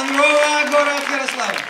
Александрова, город Ярославль.